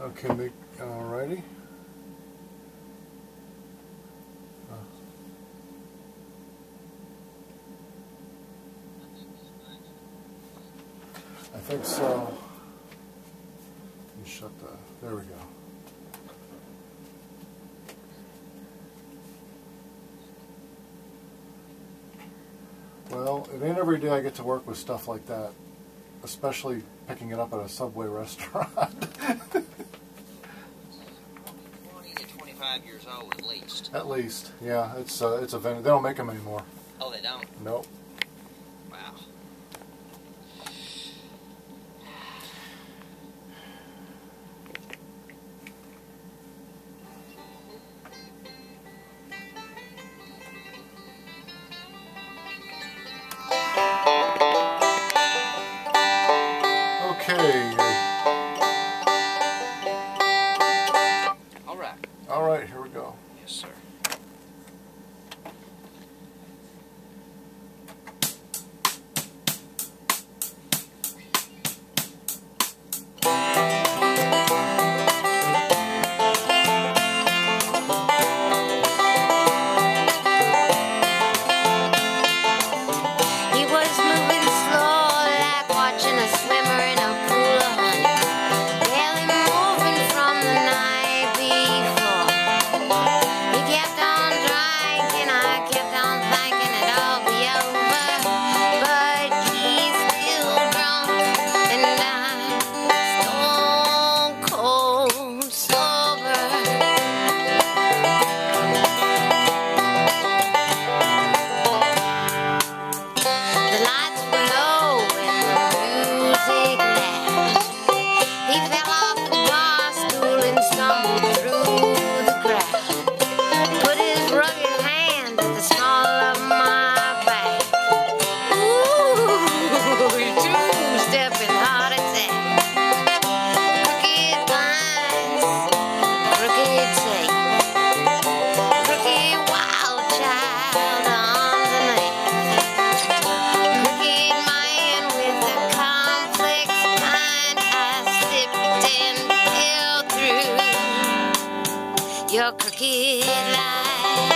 Okay, make, alrighty. Uh, I think so. You shut the, there we go. Well, it ain't every day I get to work with stuff like that, especially picking it up at a Subway restaurant. 20 25 years old at least. at least, yeah, it's uh, it's a. They don't make them anymore. Oh, they don't? Nope. Sir. He your crooked lies.